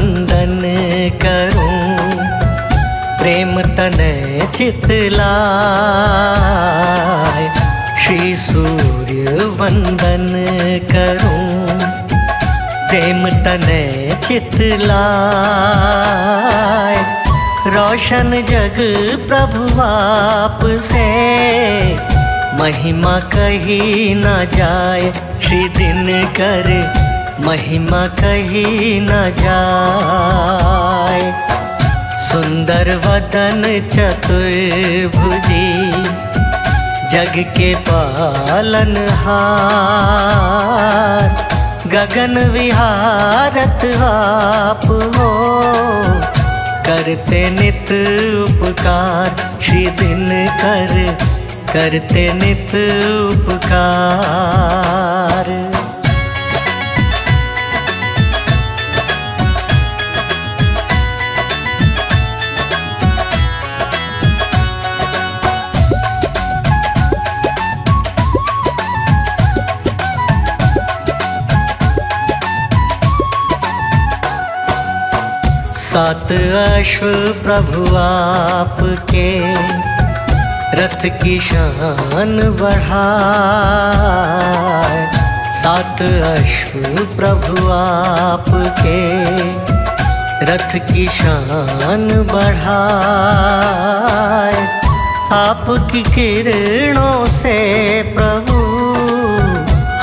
वंदन करूँ, प्रेम तनय चितलाय श्री सूर्य वंदन करूँ, प्रेम तनय चितलाय रोशन जग प्रभु आप से महिमा कही न जाए। श्री दिन कर महिमा कही न जाए। सुंदर वदन चतुर्भुजी, जग के पालन हार। गगन विहारत आप हो, करते नित उपकार। श्री दिन कर करते नित उपकार। सात अश्व प्रभु आपके। रथ की शान बढ़ाए। सात अश्व प्रभु आपके। रथ की शान बढ़ाए। आपकी किरणों से प्रभु,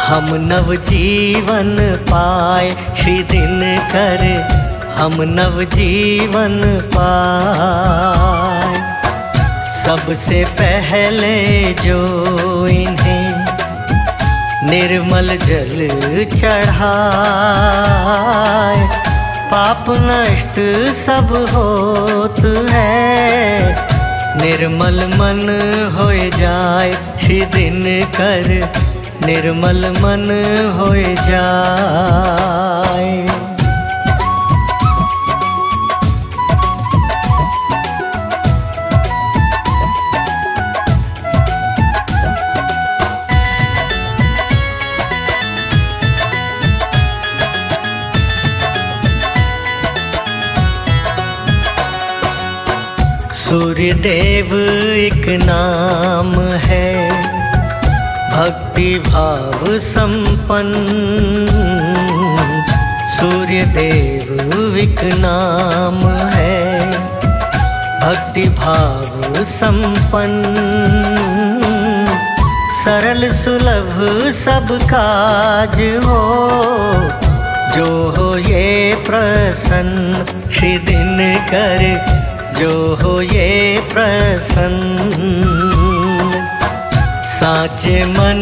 हम नव जीवन पाए। श्री दिन कर हम नव जीवन पाए। सबसे पहले जो इन्हें निर्मल जल चढ़ाए। पाप नष्ट सब होत है। निर्मल मन हो जाए श्री दिन कर। निर्मल मन हो जाए। सूर्य देव एक नाम है। भक्ति भाव संपन्न सूर्य देव एक नाम है। भक्ति भाव संपन्न सरल सुलभ सब काज हो। जो हो ये प्रसन्न, श्री दिन कर जो हो ये प्रसन्न। साचे मन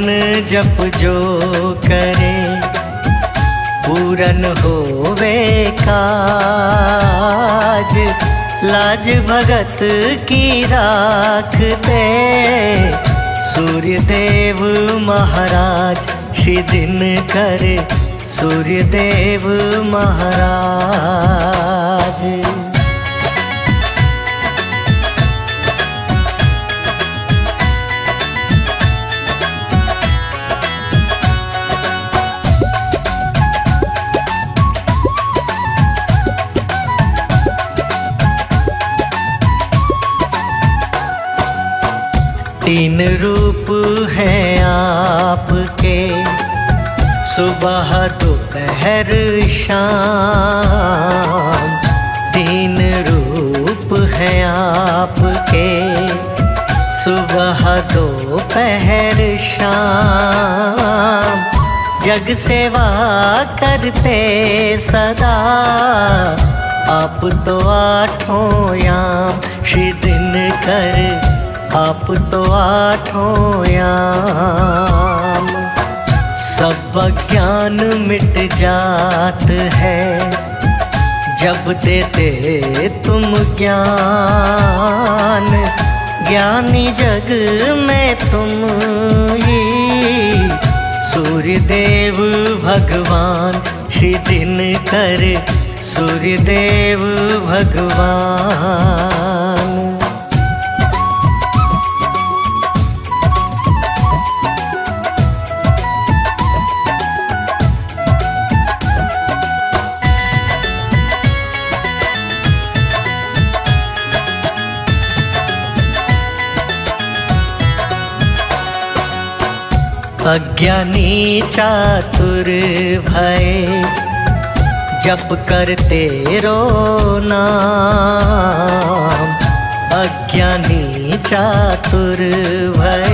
जप जो करे, पूरन होवे काज। लाज भगत की राखते सूर्य देव महाराज श्री दिन करे सूर्य देव महाराज। तीन रूप हैं आपके। सुबह, दोपहर, शाम तीन रूप हैं आपके। सुबह, दोपहर, शाम जग सेवा करते सदा। आप तो आठों याम श्री दिन कर आप तो आठों याम। सब ज्ञान मिट जात है। जब देते तुम ज्ञान, ज्ञानी जग में तुम ही। सूर्य देव भगवान श्री दिन कर सूर्य देव भगवान। अज्ञानी चातुर भय, जप करते रो नाम अज्ञानी चातुर भय,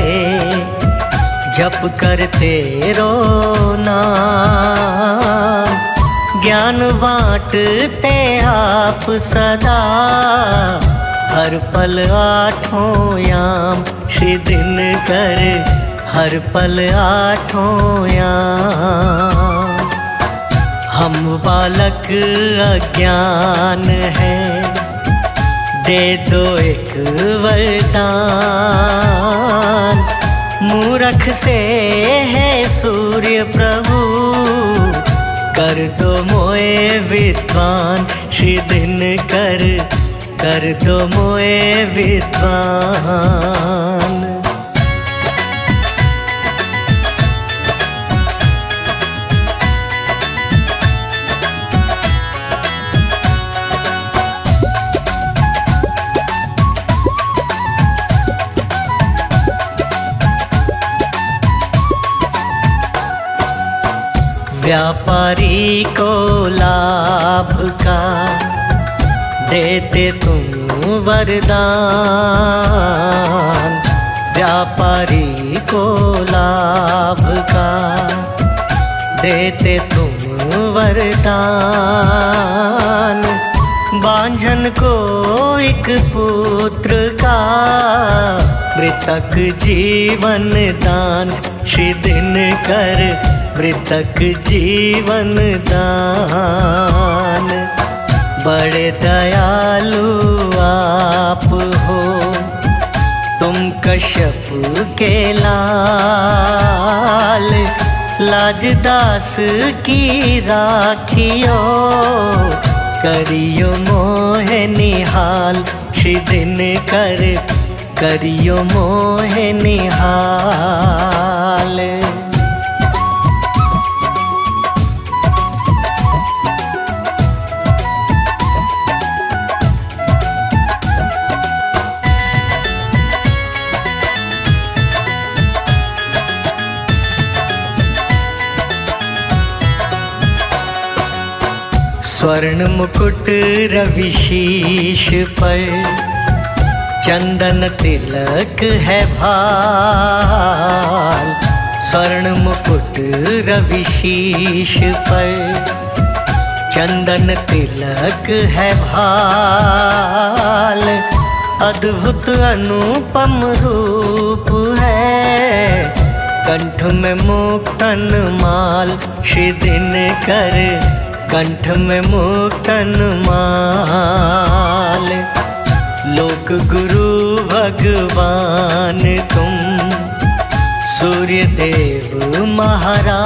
जप करते रो नाम ज्ञान बांटते आप सदा, हर पल आठों याम श्री दिन कर हर पल आठों याम हम बालक अज्ञान है, दे दो एक वरदान। मूरख से है सूर्य प्रभु, कर दो मोए विद्वान श्री दिन कर कर दो मोए विद्वान। व्यापारी को लाभ का देते तुम वरदान। व्यापारी को लाभ का देते तुम वरदान। बांझन को एक पुत्र का मृतक जीवन दान। श्री दिन कर मृतक जीवन दान। बड़े दयालु आप हो। तुम कश्यप के लाल, लाजदास की राखियो। करियो मोह निहाल श्री दिन कर। करियो मोह निहाल। स्वर्ण मुकुट रविशीष पर। चंदन तिलक है भाल। स्वर्ण मुकुट रविशीष पर। चंदन तिलक है भाल। अद्भुत अनुपम रूप है। कंठ में मुक्तन माल श्री दिन कर कंठ में मुक्तन माल। लोक गुरु भगवान तुम सूर्य देव महाराज।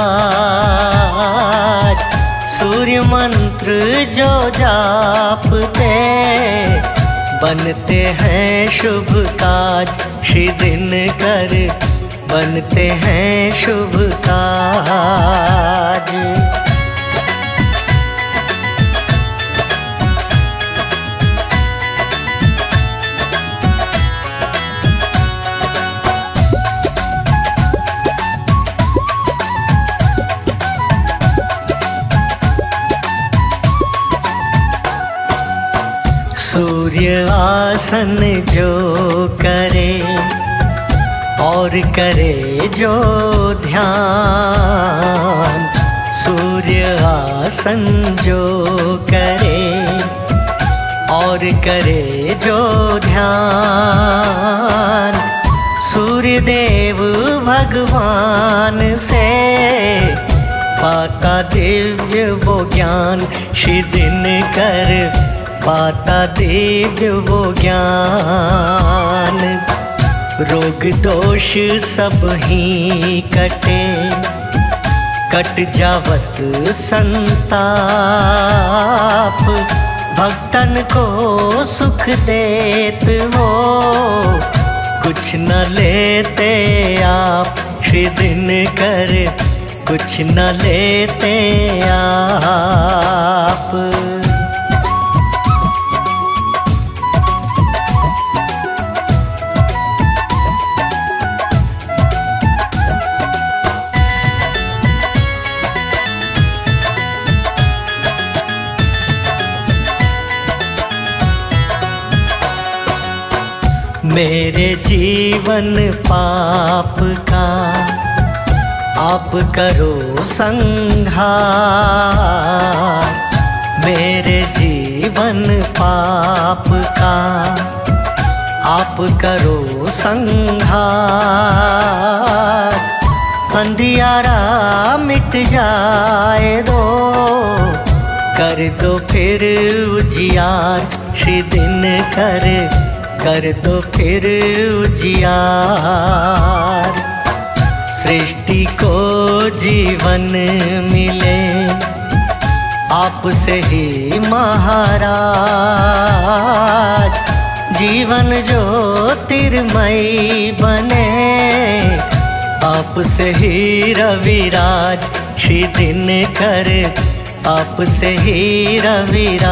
सूर्य मंत्र जो जापते, बनते हैं शुभ काज। श्री दिन कर बनते हैं शुभ काज। सूर्य आसन जो करे और करे जो ध्यान, सूर्य आसन जो करे और करे जो ध्यान सूर्य देव भगवान से पाता दिव्य वो ज्ञान श्री दिन कर पाता दिव्य वो ज्ञान। रोग दोष सब ही कटे, कट जावत संताप। भक्तन को सुख देत वो कुछ न लेते आप श्री दिन कर कुछ न लेते आप। मेरे जीवन पाप का। आप करो संहार। मेरे जीवन पाप का। आप करो संहार। अंधियारा मिट जाए दो। कर दो फिर उजियार। श्री दिन कर कर दो फिर उजियार। सृष्टि को जीवन मिले, आपसे ही महाराज। जीवन जो ज्योतिर्मयी बने, आपसे ही रविराज। श्री दिन कर आपसे ही रविराज।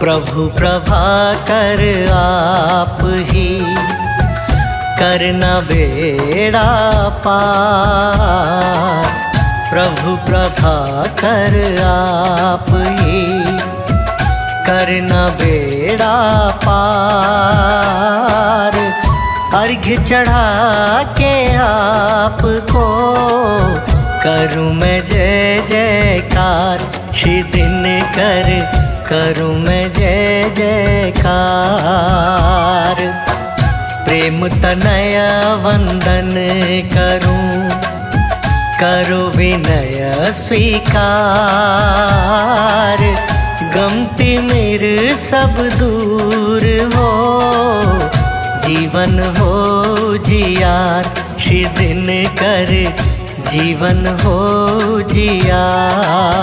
प्रभु प्रभा कर आप ही करना बेड़ा पार। प्रभु प्रभा कर आप ही करना बेड़ा पार। अर्घ चढ़ा के आपको करूँ मैं जय जयकार। श्री दिन कर करूँ मैं जय जयकार। प्रेम तनय वंदन करूँ, करो विनय स्वीकार। गमती मेर सब दूर हो, जीवन हो जियार श्री दिन कर जीवन हो जियार।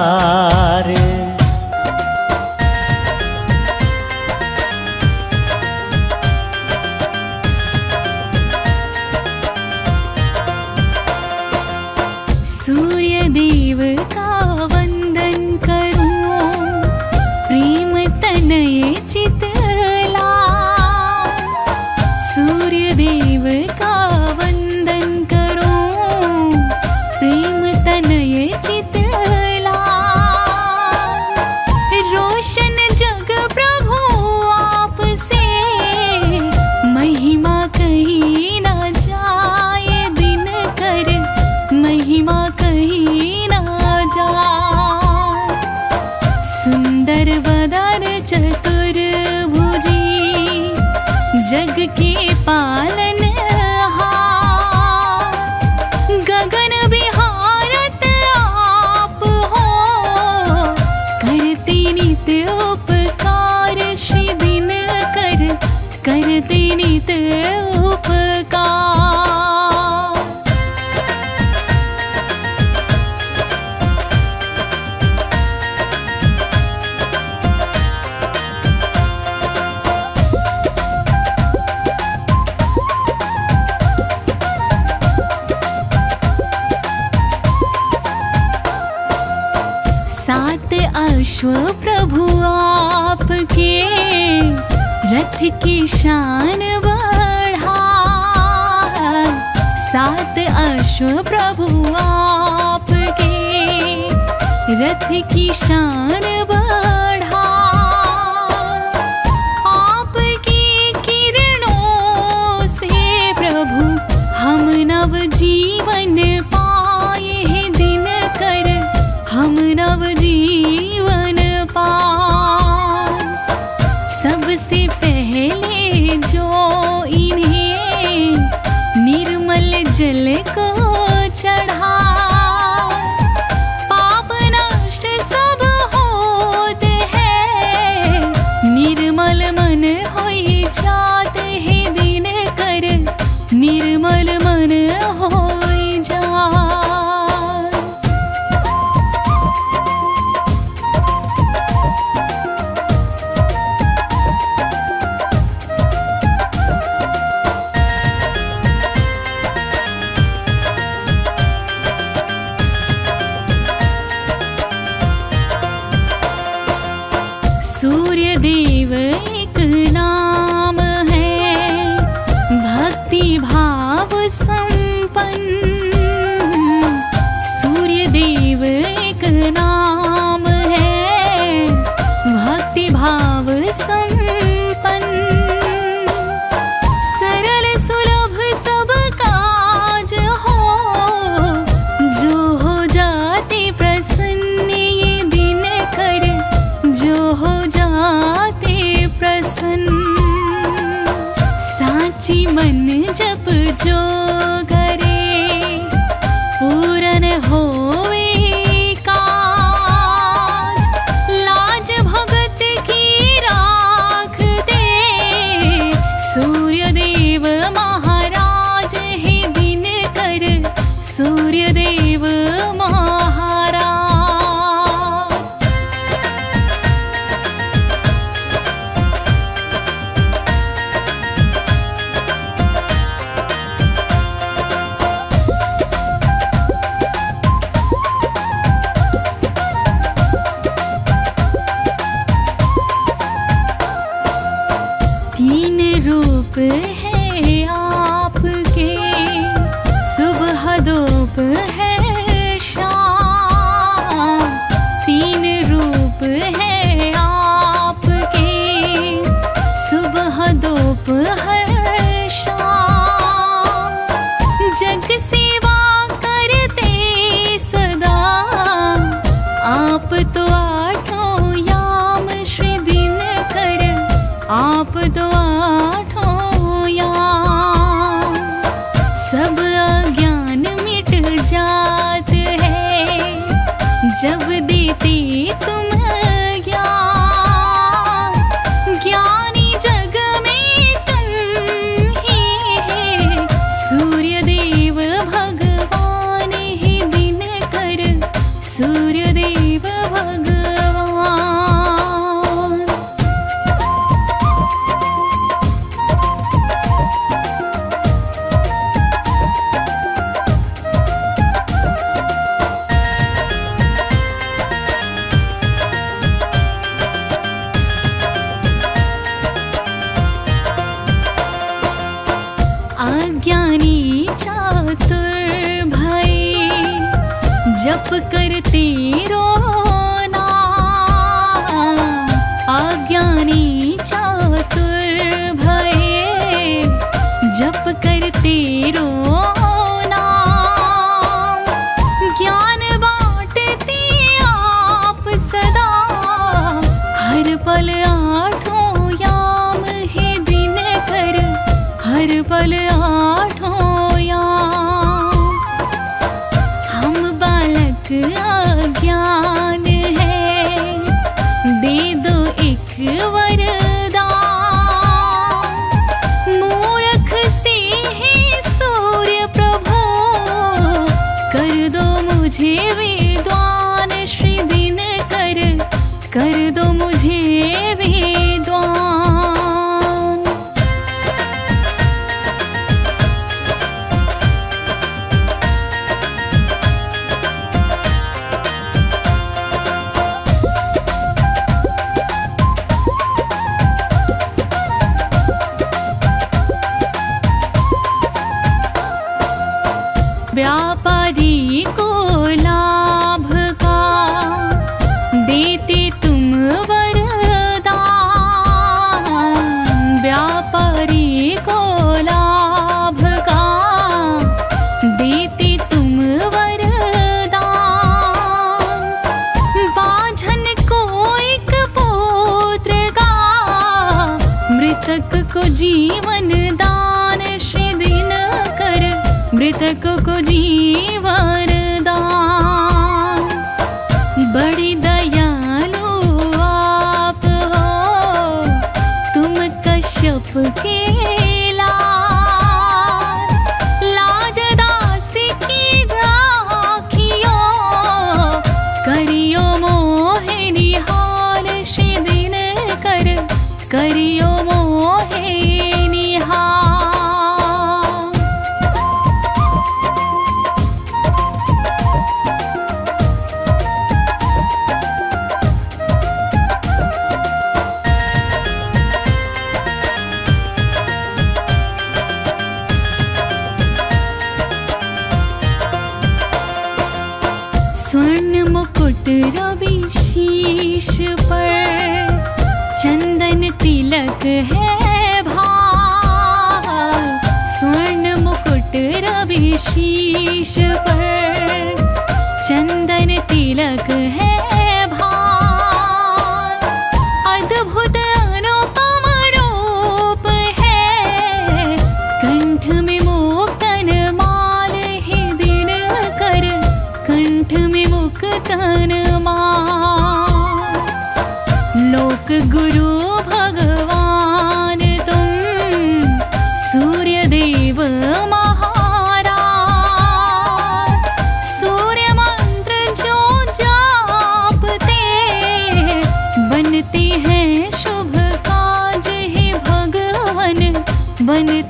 शान बढ़ा सात अश्व प्रभु आपके। रथ की शान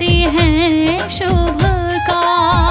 हैं शुभ काम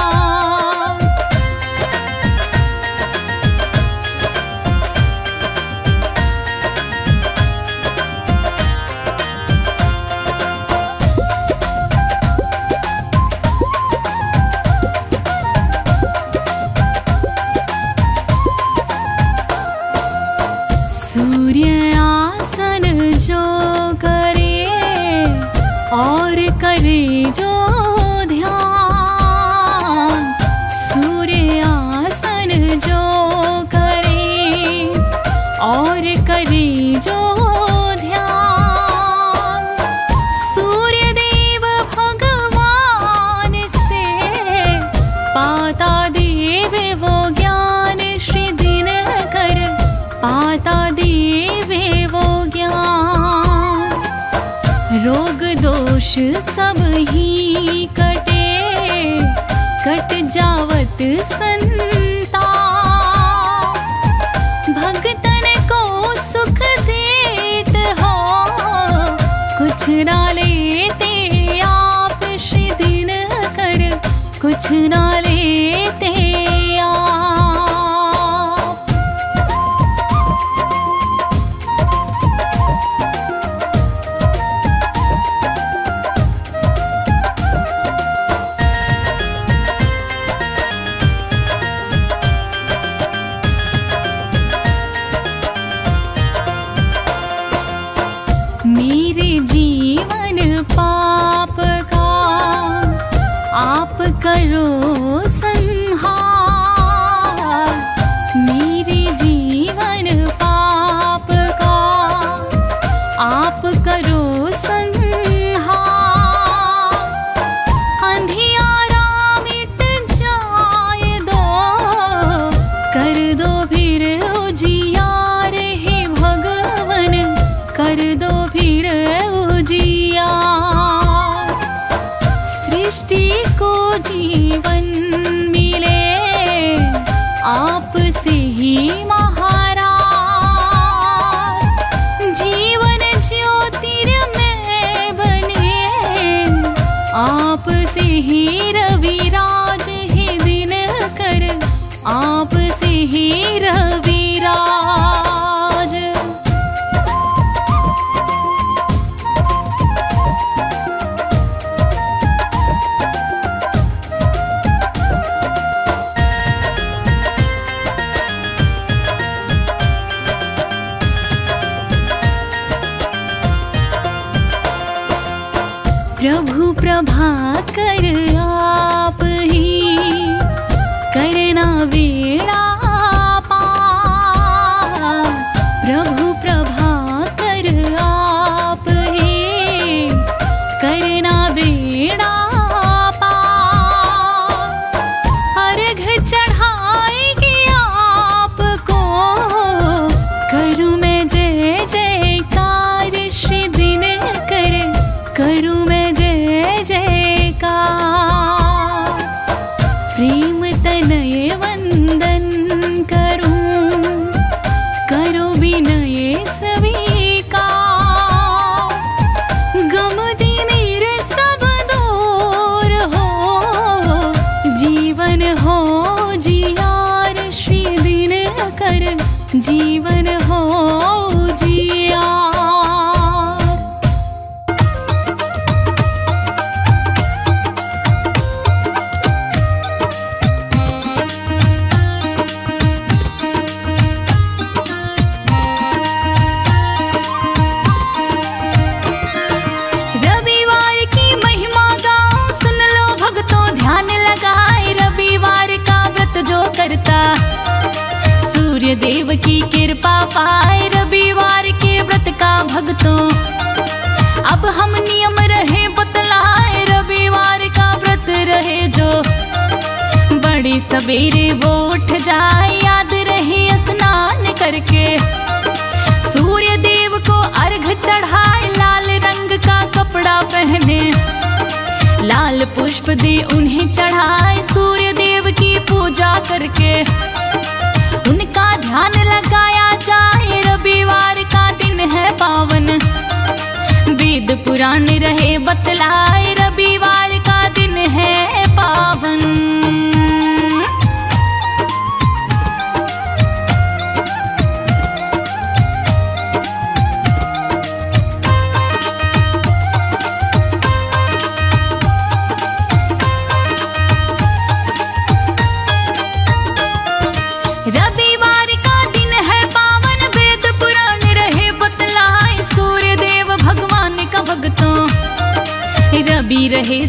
पुराण रहे बतलाए।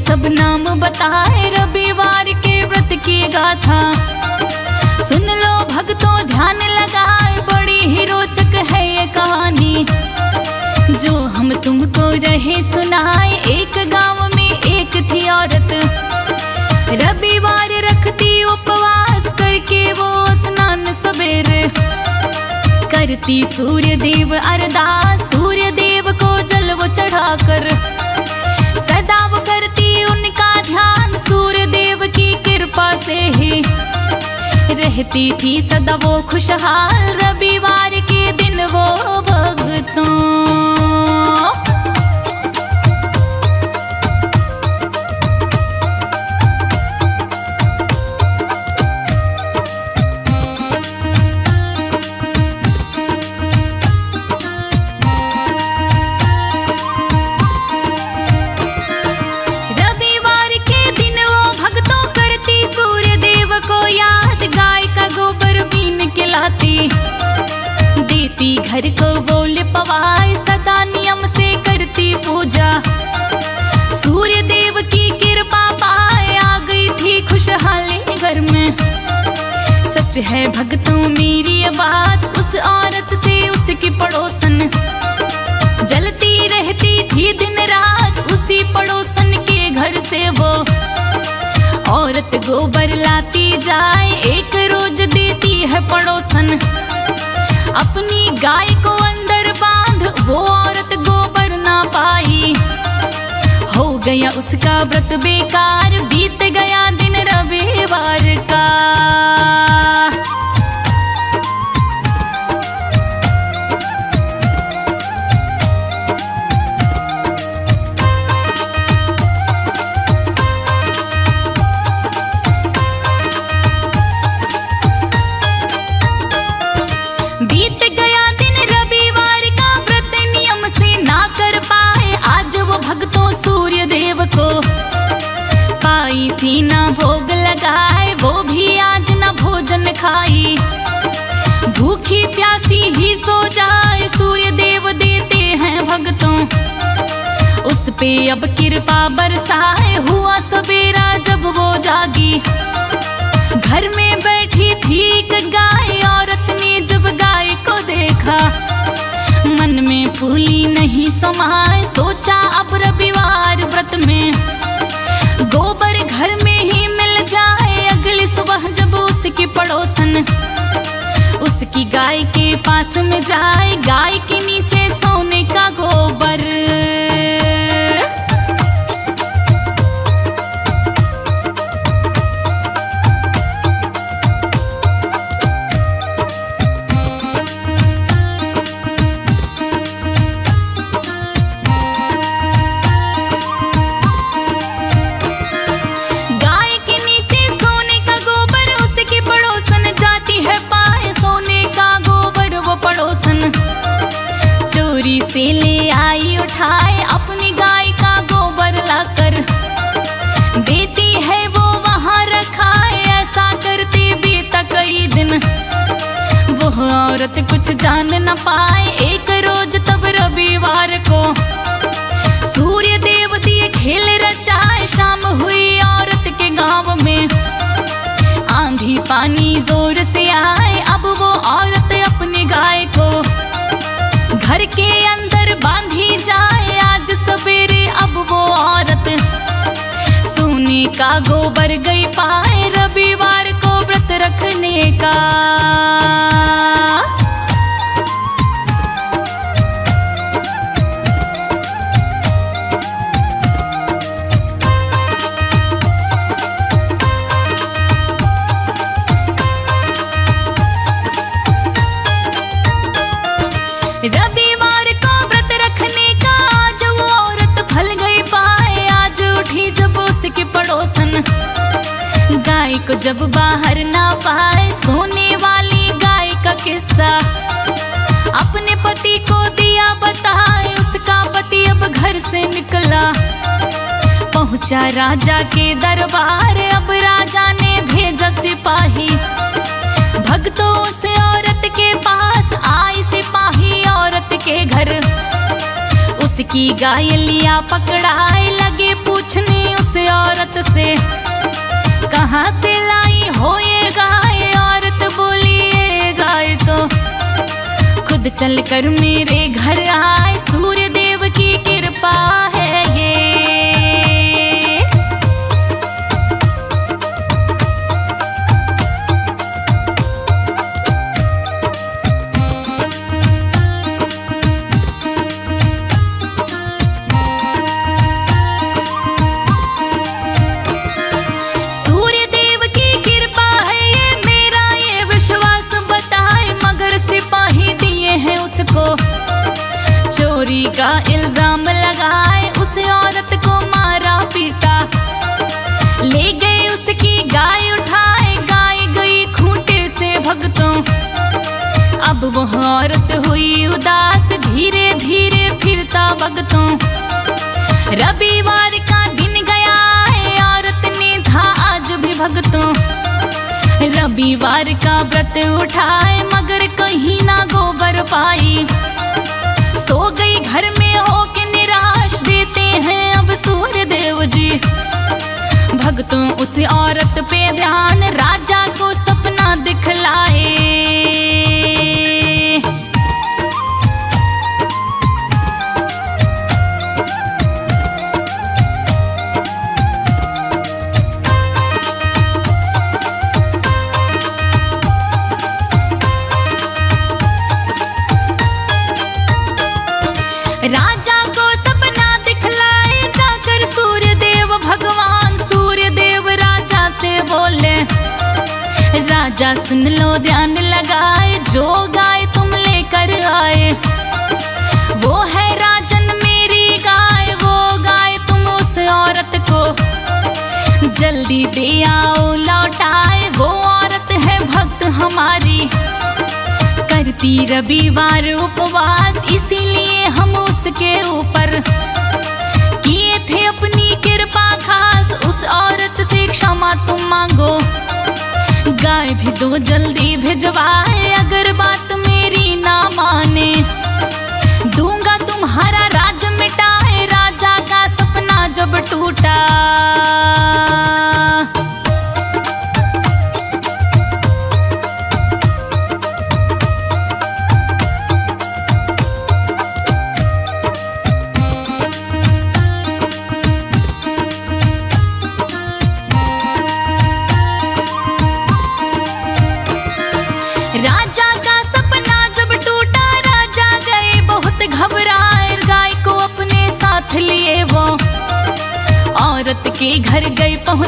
सब नाम बताए रविवार के व्रत की गाथा। सुन लो भक्तों, ध्यान लगाए, बड़ी ही रोचक है ये कहानी। जो हम तुमको रहे सुनाए, एक गाँव में एक थी औरत। रविवार रखती उपवास करके वो स्नान सवेरे। करती सूर्य देव अरदास, सूर्य रहती थी सदा वो खुशहाल रविवार के दिन वो भक्तों देती घर को वो लिपवाए सदा नियम से करती पूजा। सूर्य देव की कृपा पाए, आ गई थी खुशहाली घर में। सच है भक्तों, मेरी बात उस औरत से उसकी पड़ोसन। जलती रहती थी दिन रात उसी पड़ोसन के घर से वो। औरत गोबर लाती जाए, एक देती है पड़ोसन। अपनी गाय को अंदर बाँध, वो औरत गोबर ना पाई। हो गया उसका व्रत बेकार, बीत गया दिन रविवार का। प्यासी ही सो जाए, सूर्य देव देते हैं भक्तों। उस पे अब कृपा बरसाए, हुआ सवेरा जब वो जागी। घर में बैठी थी गाय, औरत ने जब गाय को देखा। मन में फूली नहीं समाए, सोचा अब रविवार व्रत में। गोबर घर में ही मिल जाए, अगली सुबह जब उसकी पड़ोसन उसकी गाय के पास में जाए गाय के नीचे सोने का गोबर। उठाए अपनी गाय का गोबर लाकर। देती है वो वहाँ रखाए, ऐसा करते बीता कई दिन। वो औरत कुछ जान न पाए, एक रोज तब रविवार को। सूर्य देव दिए खेल रचाए, शाम हुई औरत के गाँव में। आंधी पानी ज़ोर जाए आज सवेरे, अब वो औरत सोने का गोबर गई पाए रविवार को व्रत रखने का। रविवार गाय को जब बाहर ना पाए, सोने वाली गाय का किस्सा। अपने पति को दिया बताए, उसका पति अब घर से निकला। पहुँचा राजा के दरबार, अब राजा ने भेजा सिपाही। भक्तों से औरत के पास आई सिपाही औरत के घर। उसकी गाय लिया पकड़ाए, लगे पूछने कहाँ से लाई हो ये गाय? औरत बोली ये गाय तो खुद चलकर मेरे घर आए। सूर्य देव की कृपा है भगतों अब वो औरत हुई उदास, धीरे धीरे फिरता भगतों। रविवार का दिन गया है, औरत ने था आज भी भगतों। रविवार का व्रत उठाए, मगर कहीं ना गोबर पाई। सो गई घर में होके निराश, देते हैं अब सूर्य देव जी। भक्तों उस औरत पे ध्यान राजा को सपना दिखलाए। करती रविवार उपवास, इसीलिए हम उसके ऊपर किए थे अपनी कृपा खास। उस औरत से क्षमा तुम मांगो। गाय भी दो, जल्दी भिजवाए, अगर बात मेरी ना माने। दूँगा तुम्हारा राज मिटाए, राजा का सपना जब टूटा।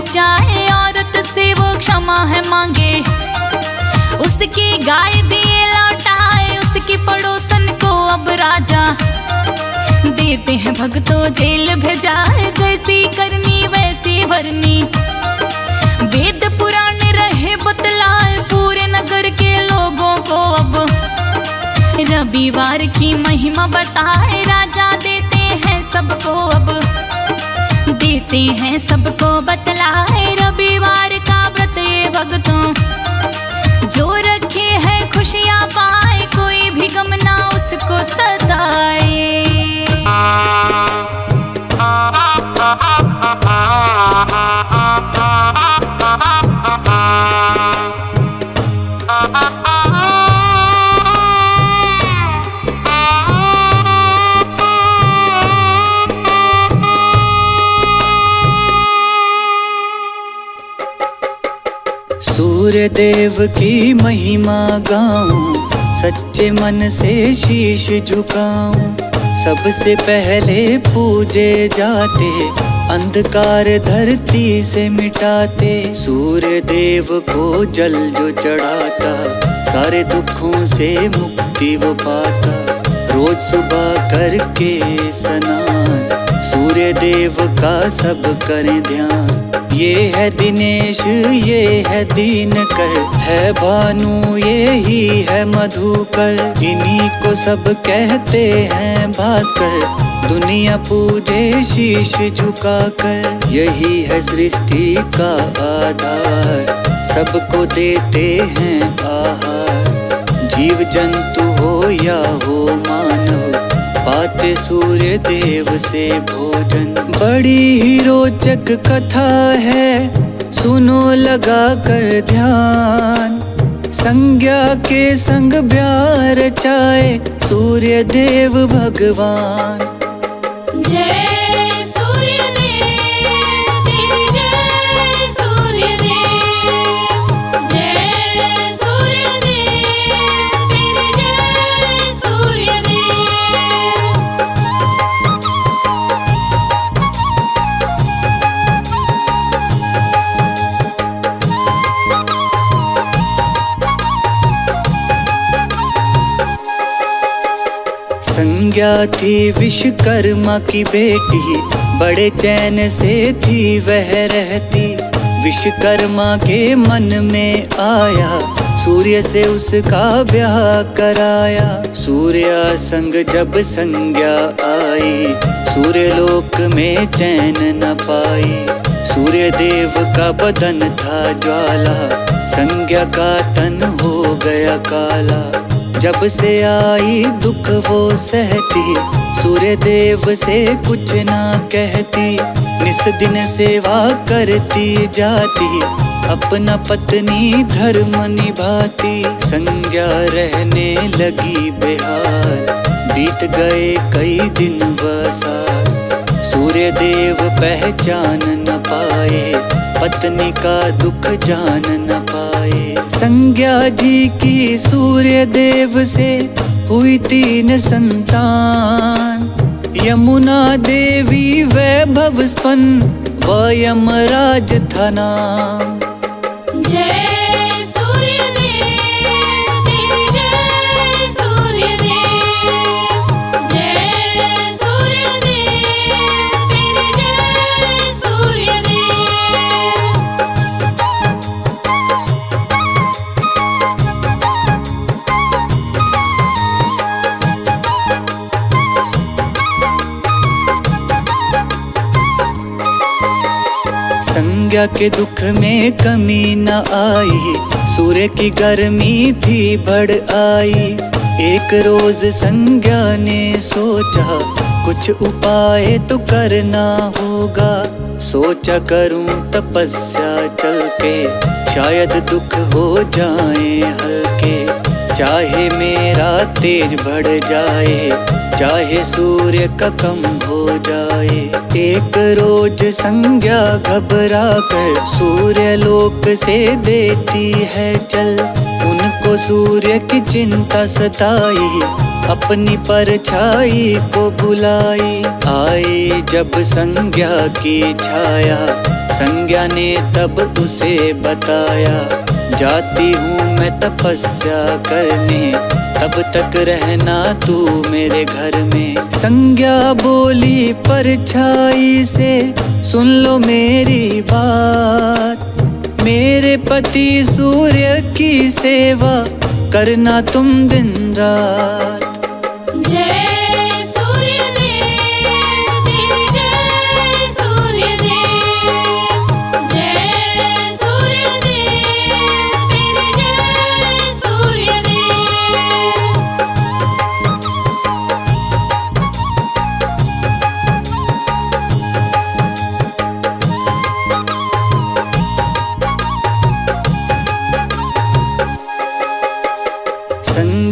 पहुँचाए औरत से वो क्षमा है मांगे। उसकी गाय दिए लौटाए, उसकी पड़ोसन को अब राजा देते हैं भक्तों जेल भेजाए, जैसी करनी वैसी भरनी। वेद पुराण रहे बतलाए, पूरे नगर के लोगों को अब। रविवार की महिमा बताए, राजा देते हैं सबको अब। देते हैं सबको बतलाए, रविवार का व्रत ये भक्तों। जो रखे है खुशियाँ पाए, कोई भी गम ना उसको सताए। सूर्य देव की महिमा गाऊं, सच्चे मन से शीश झुकाऊं। सबसे पहले पूजे जाते, अंधकार धरती से मिटाते। सूर्य देव को जल जो चढ़ाता, सारे दुखों से मुक्ति वो पाता। रोज सुबह करके स्नान सूर्य देव का सब करें ध्यान। ये है दिनेश, ये है दीनकर। है भानु, ये ही है मधुकर। इन्हीं को सब कहते हैं भास्कर। दुनिया पूजे शीश झुकाकर। यही है सृष्टि का आधार। सबको देते हैं आहार। जीव जंतु हो या हो मानव पाते सूर्य देव से भोजन। बड़ी ही रोचक कथा है, सुनो लगा कर ध्यान। संज्ञा के संग ब्याह रचाए सूर्य देव भगवान। संज्ञा थी विश्वकर्मा की बेटी। बड़े चैन से थी वह रहती। विश्वकर्मा के मन में आया। सूर्य से उसका ब्याह कराया। सूर्य संग जब संज्ञा आई। सूर्य लोक में चैन न पाई। सूर्य देव का बदन था ज्वाला। संज्ञा का तन हो गया काला। जब से आई दुख वो सहती, सूर्य देव से कुछ ना कहती, निस दिन सेवा करती जाती, अपना पत्नी धर्म निभाती, संज्ञा रहने लगी बेहाल बीत गए कई दिन वसाल सूर्य देव पहचान न पाए, पत्नी का दुख जान न पाए। संज्ञा जी की सूर्य देव से हुई तीन संतान। यमुना देवी वैभव स्तन व यमराज था नाम संज्ञा के दुख में कमी न आई। सूर्य की गर्मी थी बढ़ आई। एक रोज संज्ञा ने सोचा, कुछ उपाय तो करना होगा। सोचा करूँ तपस्या चल के, शायद दुख हो जाए हल्के। चाहे मेरा तेज बढ़ जाए, चाहे सूर्य का कम हो जाए। एक रोज संज्ञा घबरा कर सूर्य लोक से देती है चल। उनको सूर्य की चिंता सताई, अपनी परछाई को बुलाई आई जब संज्ञा की छाया, संज्ञा ने तब उसे बताया, जाती हूँ मैं तपस्या करने। तब तक रहना तू मेरे घर में। संज्ञा बोली परछाई से, सुन लो मेरी बात। मेरे पति सूर्य की सेवा करना तुम दिन रात।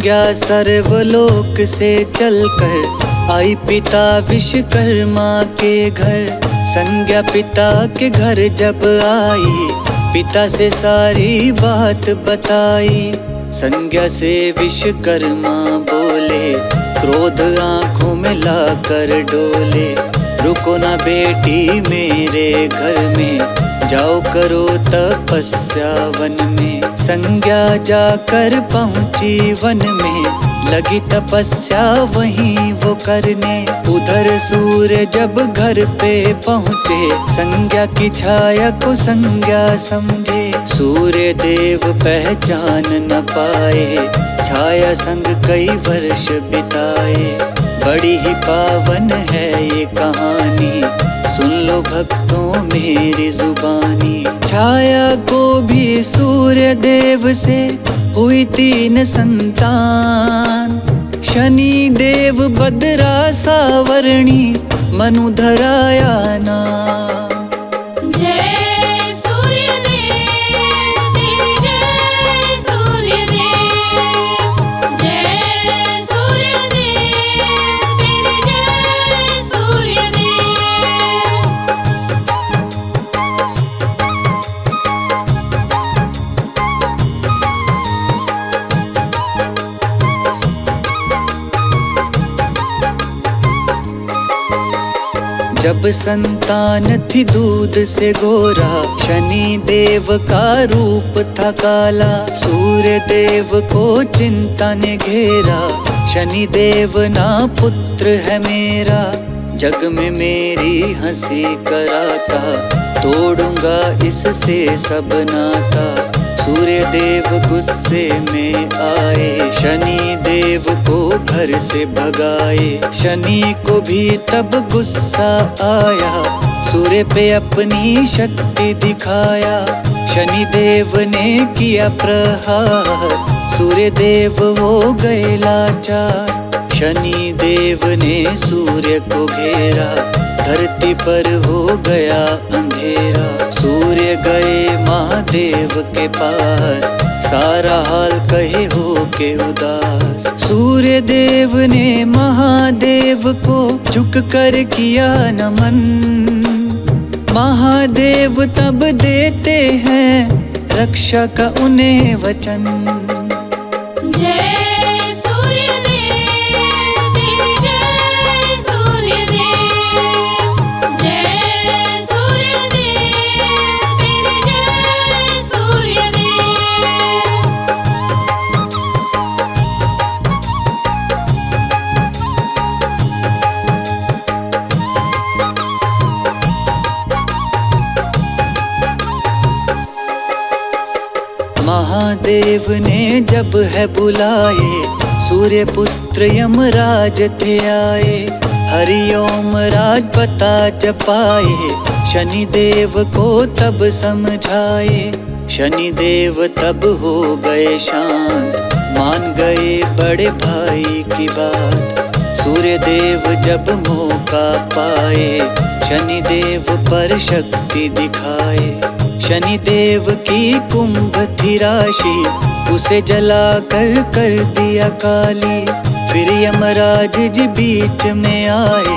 संज्ञा सर्वलोक से चलकर। आई पिता विश्वकर्मा के घर। संज्ञा पिता के घर जब आई, पिता से सारी बात बताई। संज्ञा से विश्वकर्मा बोले, क्रोध आँखों में लाकर डोले। रुको ना बेटी मेरे घर में। जाओ करो तपस्या वन में। संज्ञा जाकर पहुँची वन में। लगी तपस्या वहीं वो करने। उधर सूर्य जब घर पे पहुँचे, संज्ञा की छाया को संज्ञा समझे। सूर्य देव पहचान न पाए, छाया संग कई वर्ष बिताए। बड़ी ही पावन है ये कहानी। सुन लो भक्तों मेरी जुबानी। छाया को भी सूर्य देव से हुई तीन संतान। शनि देव बदरा सावरणी, मनु धराया जय तब संतान थी दूध से गोरा। शनि देव का रूप था काला। सूर्य देव को चिंता ने घेरा। शनि देव ना पुत्र है मेरा। जग में मेरी हँसी कराता। तोड़ूँगा इससे सब नाता। सूर्य देव गुस्से में आए, शनि देव को घर से भगाए। शनि को भी तब गुस्सा आया, सूर्य पे अपनी शक्ति दिखाया। शनि देव ने किया प्रहार सूर्य देव हो गए लाचार। शनि देव ने सूर्य को घेरा, धरती पर हो गया अंधेरा। सूर्य गए महादेव के पास, सारा हाल कहे हो के उदास। सूर्य देव ने महादेव को झुक कर किया नमन। महादेव तब देते हैं रक्षा का उन्हें वचन। महादेव ने जब है बुलाए, सूर्य पुत्र यमराज थे आए। हरिओम राज पता जपाए शनि देव को तब समझाए। शनि देव तब हो गए शांत, मान गए बड़े भाई की बात। सूर्य देव जब मौका पाए शनि देव पर शक्ति दिखाए। शनि देव की कुंभ थी राशि, उसे जला कर कर दिया काली। फिर यमराज जी बीच में आए,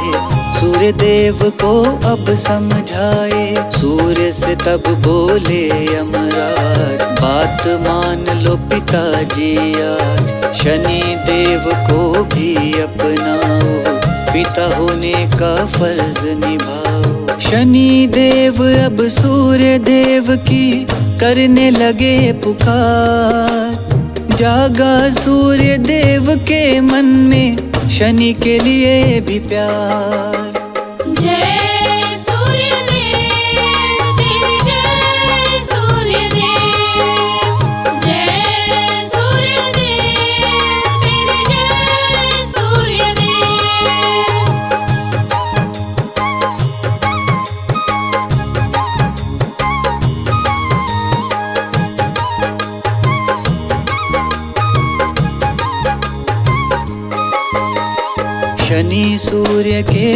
सूर्य देव को अब समझाए। सूर्य से तब बोले यमराज, बात मान लो पिताजी आज। शनि देव को भी अपनाओ, पिता होने का फ़र्ज़ निभाओ। शनि देव, अब सूर्य देव की करने लगे पुकार। जागा सूर्य देव के मन में शनि के लिए भी प्यार।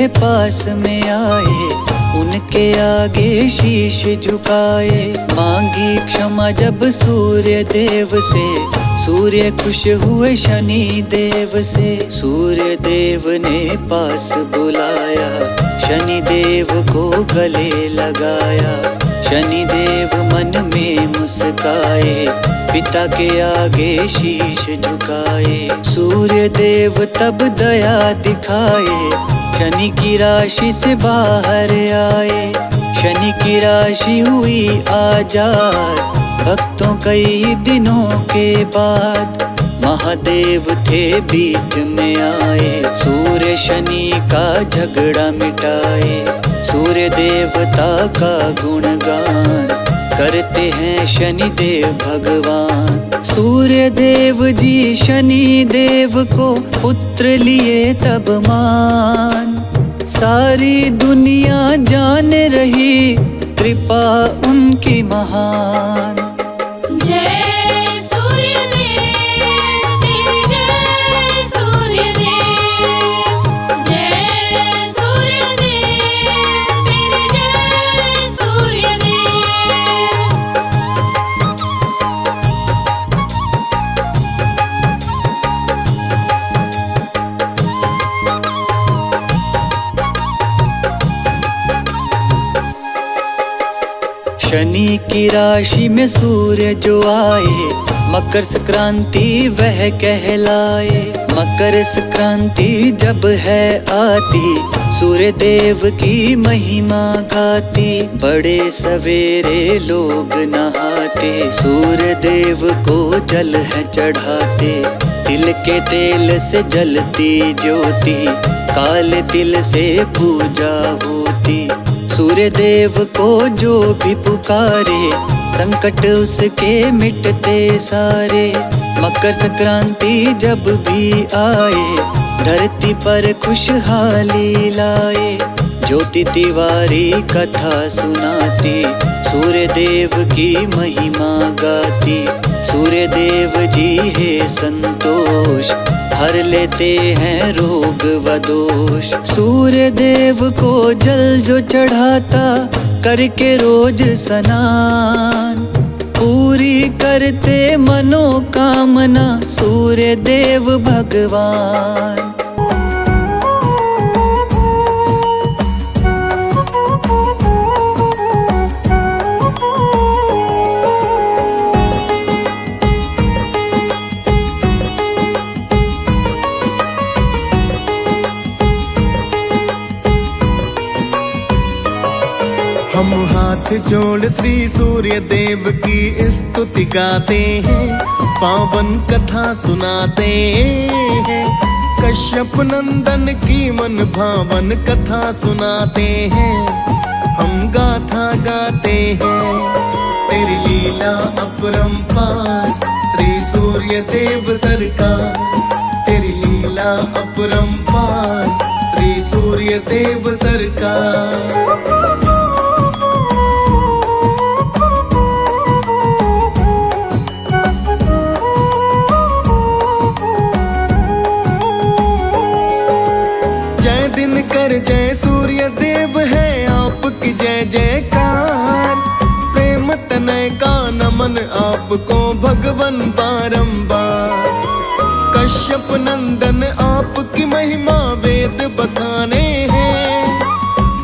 पास में आए, उनके आगे शीश झुकाए। मांगी क्षमा जब सूर्य देव से, सूर्य खुश हुए शनि देव से। सूर्य देव ने पास बुलाया, शनि देव को गले लगाया। शनि देव मन में मुस्काए, पिता के आगे शीश झुकाए। सूर्य देव तब दया दिखाए शनि की राशि से बाहर आए, शनि की राशि हुई आज़ाद। भक्तों कई दिनों के बाद महादेव थे बीच में आए। सूर्य शनि का झगड़ा मिटाए, सूर्य देवता का गुणगान। करते हैं शनि देव भगवान। सूर्य देव जी, शनि देव को पुत्र लिए तब मान। सारी दुनिया जान रही, कृपा उनकी महान। शनि की राशि में सूर्य जो आए, मकर संक्रांति वह कहलाए। मकर संक्रांति जब है आती, सूर्य देव की महिमा गाती। बड़े सवेरे लोग नहाते, सूर्य देव को जल है चढ़ाते। तिल के तेल से जलती ज्योति, काले तिल से पूजा होती। सूर्य देव को जो भी पुकारे, संकट उसके मिटते सारे। मकर संक्रांति जब भी आए, धरती पर खुशहाली लाए। ज्योति तिवारी कथा सुनाती सूर्य देव की महिमा गाती। सूर्य देव जी है संतोष, हर लेते हैं रोग व दोष। सूर्य देव को जल जो चढ़ाता, करके रोज स्नान। पूरी करते मनोकामना सूर्य देव भगवान। हाथ जोड़ श्री सूर्य देव की स्तुति गाते हैं, पावन कथा सुनाते हैं। कश्यप नंदन की मन भावन कथा सुनाते हैं, हम गाथा गाते हैं। तेरी लीला अपरंपार श्री सूर्य देव सरकार। तेरी लीला अपरंपार श्री सूर्य देव सरकार। आपको भगवन बारंबार। कश्यप नंदन आपकी महिमा वेद बताने हैं।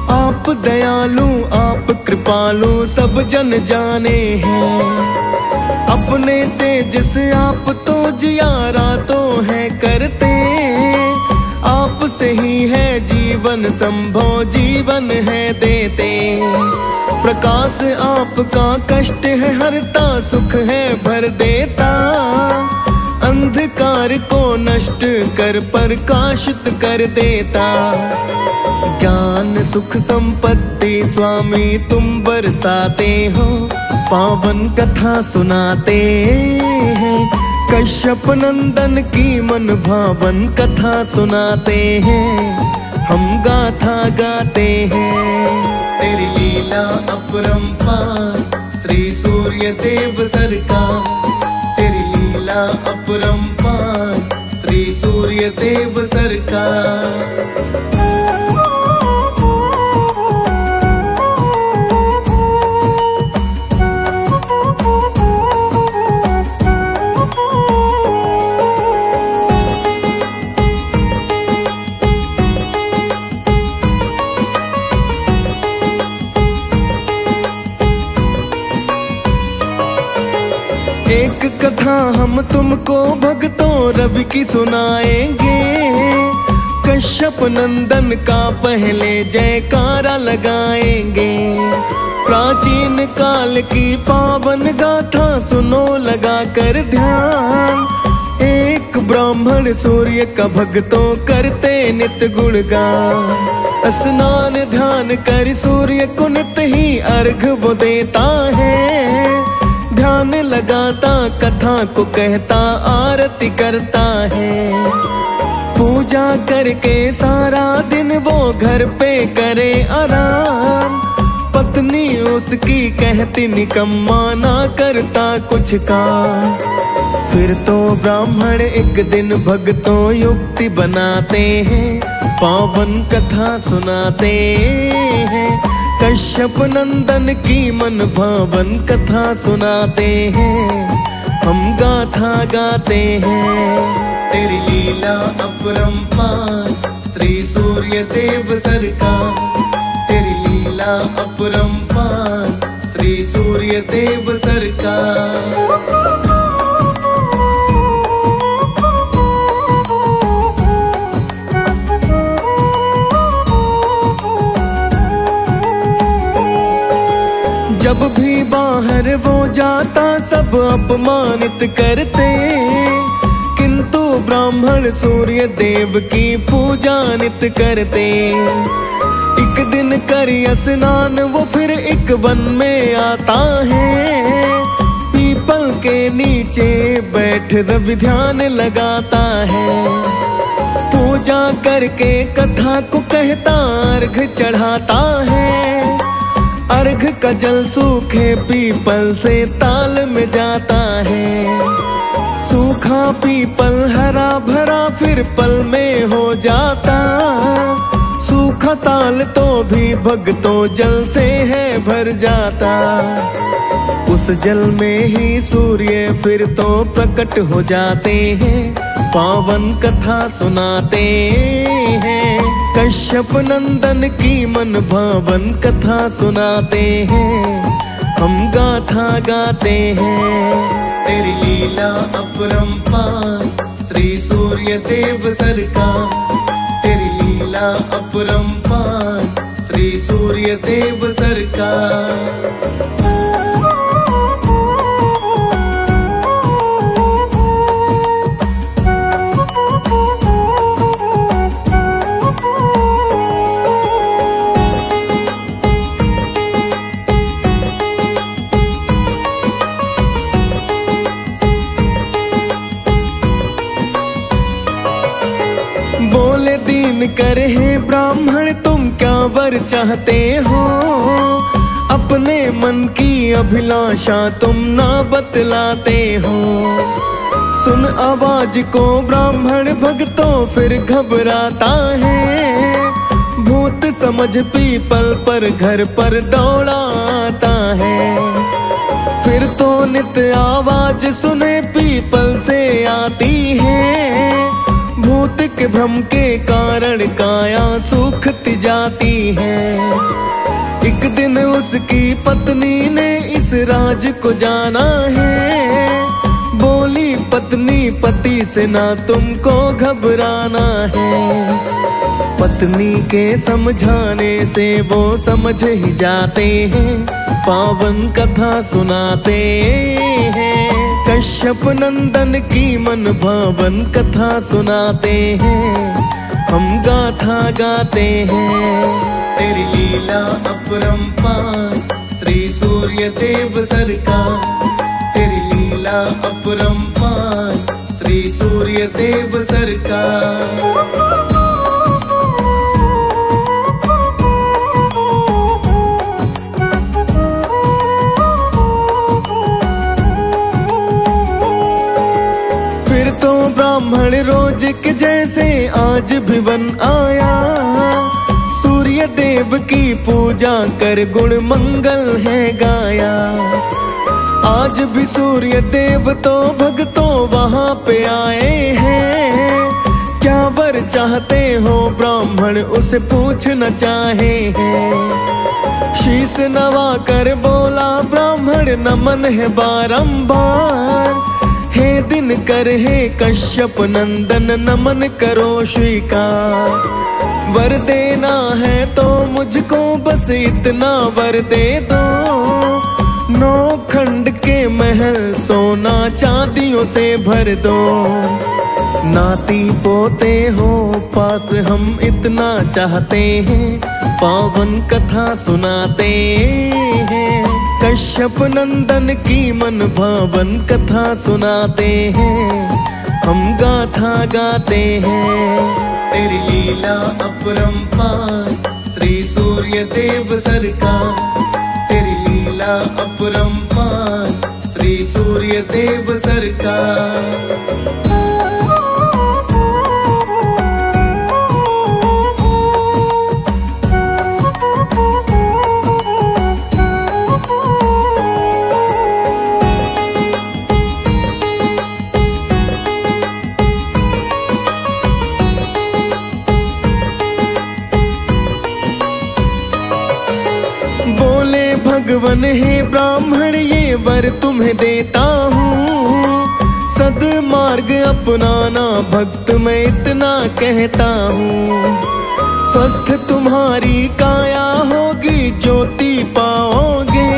आप दयालु, आप कृपालु, सब जन जाने हैं। अपने तेज से आप तो जियारा तो है करते आप से ही है जीवन संभव जीवन है देते। प्रकाश आपका कष्ट है, हरता सुख है, भर देता। अंधकार को नष्ट कर, प्रकाशित कर देता। ज्ञान, सुख, संपत्ति, स्वामी, तुम बरसाते हो। पावन कथा सुनाते हैं। कश्यप नंदन की मन भावन कथा सुनाते हैं। हम गाथा गाते हैं। तेरी लीला अपरंपार श्री सूर्य देव सरकार। तेरी लीला अपरंपार श्री सूर्य देव सरकार। कथा हम तुमको भक्तों रवि की सुनाएँगे। कश्यप नंदन का पहले जयकारा लगाएँगे। प्राचीन काल की पावन गाथा सुनो लगा कर ध्यान। एक ब्राह्मण सूर्य का भक्तों करते नित गुणगान स्नान ध्यान कर सूर्य को नित ही अर्घ वो देता है। को कहता, आरती करता है। पूजा करके सारा दिन वो घर पे करे आराम। पत्नी उसकी कहती, निकम्मा ना करता कुछ काम। फिर तो ब्राह्मण एक दिन भक्तों युक्ति बनाते हैं, पावन कथा सुनाते हैं। कश्यप नंदन की मन भावन कथा सुनाते हैं। हम गाथा गाते हैं। तेरी लीला अपरंपार श्री सूर्य देव सरकार। तेरी लीला अपरंपार श्री सूर्य देव सरकार। जब भी बाहर वो जाता सब अपमानित करते। किंतु ब्राह्मण सूर्य देव की पूजा नित करते। एक दिन कर स्नान, वो फिर एक वन में आता है। पीपल के नीचे बैठ रवि ध्यान लगाता है। पूजा करके कथा को कहता, अर्घ चढ़ाता है। अर्घ का जल सूखे पीपल से ताल में जाता है। सूखा पीपल हरा भरा फिर पल में हो जाता। सूखा ताल तो भी भगतों जल से है भर जाता। उस जल में ही सूर्य फिर तो प्रकट हो जाते हैं, पावन कथा सुनाते हैं। कश्यप नंदन की मन भावन कथा सुनाते हैं। हम गाथा गाते हैं। तेरी लीला अपरंपार श्री सूर्य देव सरकार। तेरी लीला अपरंपार श्री सूर्य देव सरकार। दीन हे ब्राह्मण, तुम क्या वर चाहते हो? अपने मन की अभिलाषा तुम ना बतलाते हो। सुन आवाज़ को ब्राह्मण भक्तों, फिर घबराता है। भूत समझ पीपल पर घर पर दौड़ाता है। फिर तो नित आवाज़ सुने, पीपल से आती है। के भ्रम के कारण काया सूखती जाती है। एक दिन उसकी पत्नी ने इस राज को जाना है। बोली, पत्नी, पति से ना तुमको घबराना है। पत्नी के समझाने से वो समझ ही जाते हैं, पावन कथा सुनाते हैं। कश्यप नंदन की मन भावन कथा सुनाते हैं। हम गाथा गाते हैं। तेरी लीला अपरंपार श्री सूर्य देव सरकार। तेरी लीला अपरंपार श्री सूर्य देव सरकार। ब्राह्मण रोज के जैसे आज भी वन आया। सूर्य देव की पूजा कर गुण मंगल है गाया। आज भी सूर्य देव तो भक्तों वहाँ पे आए हैं। क्या वर चाहते हो ब्राह्मण, उसे पूछना चाहे हैं। शीश नवा कर बोला, ब्राह्मण, नमन है बारंबार। दिन कर हे कश्यप नंदन, नमन करो स्वीकार। वर देना है तो मुझको बस इतना वर दे दो। नौ खंड के महल सोना चांदियों से भर दो। नाती पोते हो, पास हम इतना चाहते हैं। पावन कथा सुनाते हैं। कश्यप नंदन की मन भावन कथा सुनाते हैं। हम गाथा गाते हैं। तेरी लीला अपरंपार श्री सूर्य देव सरकार। तेरी लीला अपरंपार श्री सूर्य देव सरकार। भगवन हे ब्राह्मण, ये वर तुम्हें देता हूँ। सदमार्ग अपनाना, भक्त मैं इतना कहता हूँ। स्वस्थ तुम्हारी काया होगी, ज्योति पाओगे।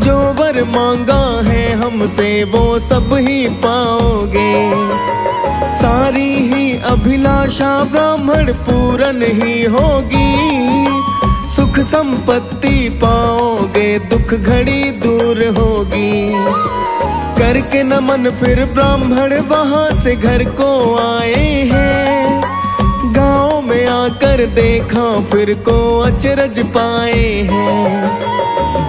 जो वर मांगा है हमसे, वो सब ही पाओगे। सारी ही अभिलाषा ब्राह्मण पूरन ही होगी। संपत्ति पाओगे, दुख घड़ी दूर होगी। करके नमन फिर ब्राह्मण वहाँ से घर को आए हैं। गाँव में आकर देखा, फिर को अचरज पाए हैं।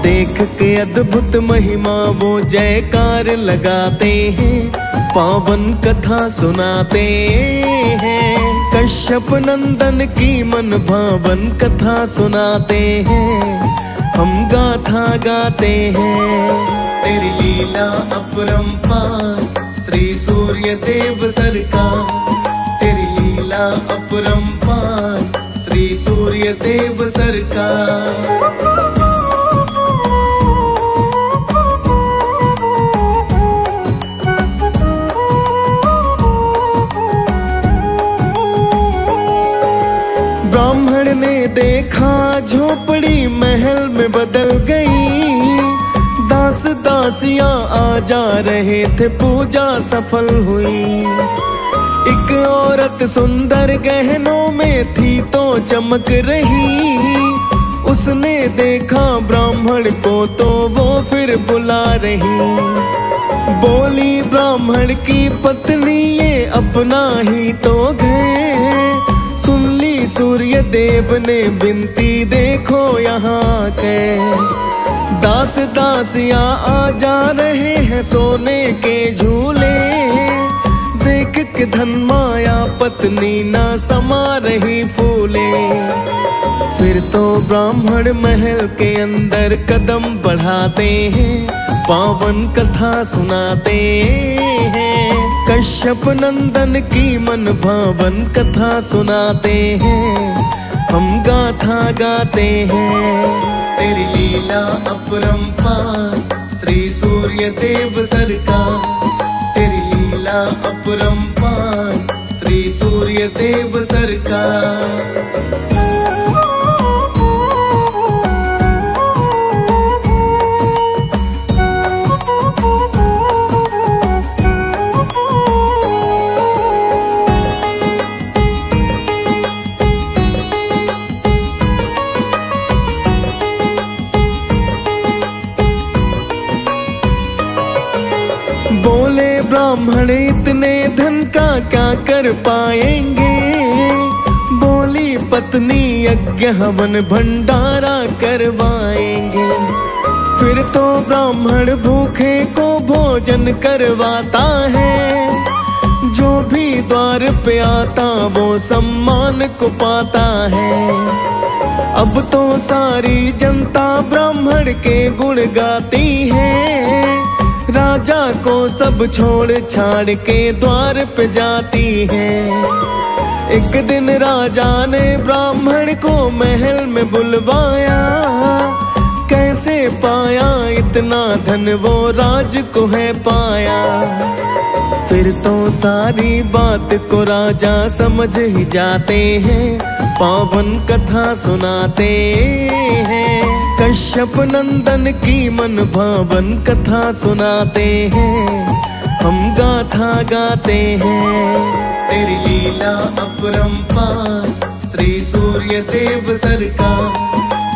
देख के अद्भुत महिमा, वो जयकार लगाते हैं। पावन कथा सुनाते हैं। कश्यप नंदन की मन भावन कथा सुनाते हैं। हम गाथा गाते हैं। तेरी लीला अपरंपार श्री सूर्य देव सरकार। तेरी लीला अपरंपार श्री सूर्य देव सरकार। झोपड़ी महल में बदल गई। दास दासियाँ आ जा रहे थे, पूजा सफल हुई। एक औरत सुंदर गहनों में थी तो चमक रही। उसने देखा ब्राह्मण को तो वो फिर बुला रही। बोली, ब्राह्मण की पत्नी, ये अपना ही तो देव ने बिनती देखो यहाँ के। दास दासियाँ आ जा रहे हैं सोने के झूले। देख के धन माया पत्नी ना समा रही फूले। फिर तो ब्राह्मण महल के अंदर कदम बढ़ाते हैं, पावन कथा सुनाते हैं। कश्यप नंदन की मन भावन कथा सुनाते हैं। हम गाथा गाते हैं। तेरी लीला अपरंपार श्री सूर्य देव सरकार। तेरी लीला अपरंपार श्री सूर्य देव सरकार। ब्राह्मण इतने धन का क्या कर पाएँगे? बोली पत्नी यज्ञ हवन भंडारा करवाएँगे। फिर तो ब्राह्मण भूखे को भोजन करवाता है। जो भी द्वार पे आता, वो सम्मान को पाता है। अब तो सारी जनता ब्राह्मण के गुण गाती है। राजा को सब छोड़ छाड़ के द्वार पे जाती है। एक दिन राजा ने ब्राह्मण को महल में बुलवाया। कैसे पाया इतना धन वो राज को है पाया। फिर तो सारी बात को राजा समझ ही जाते हैं, पावन कथा सुनाते हैं। कश्यप नंदन की मन भावन कथा सुनाते हैं। हम गाथा गाते हैं। तेरी लीला अपरंपार श्री सूर्य देव सरकार।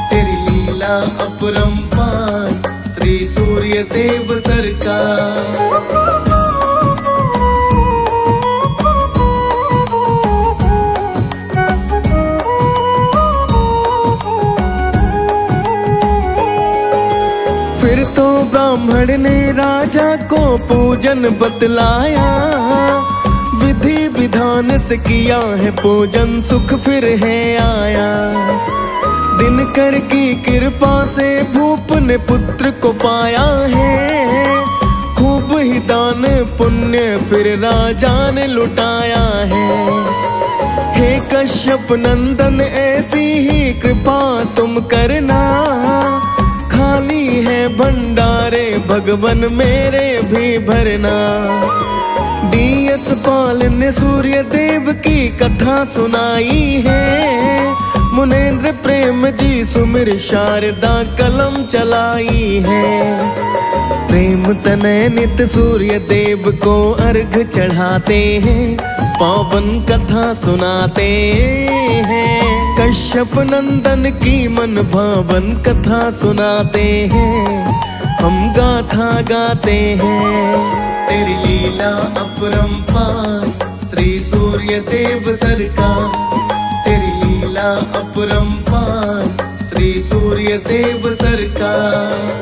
तेरी लीला अपरंपार श्री सूर्य देव सरकार। ब्राह्मण ने राजा को पूजन बतलाया। विधि विधान से किया है पूजन, सुख फिर है आया। दिनकर की कृपा से भूप ने पुत्र को पाया है। खूब ही दान पुण्य फिर राजा ने लुटाया है। हे कश्यप नंदन, ऐसी ही कृपा तुम करना। है भंडारे, भगवन मेरे भी भरना। डीएस पाल ने सूर्य देव की कथा सुनाई है। मुनेन्द्र प्रेम जी सुमिर शारदा कलम चलाई है। प्रेम तनय नित सूर्य देव को अर्घ चढ़ाते हैं, पावन कथा सुनाते हैं। कश्यप नंदन की मन भावन कथा सुनाते हैं। हम गाथा गाते हैं। तेरी लीला अपरंपार श्री सूर्य देव सरकार। तेरी लीला अपरंपार श्री सूर्य देव सरकार।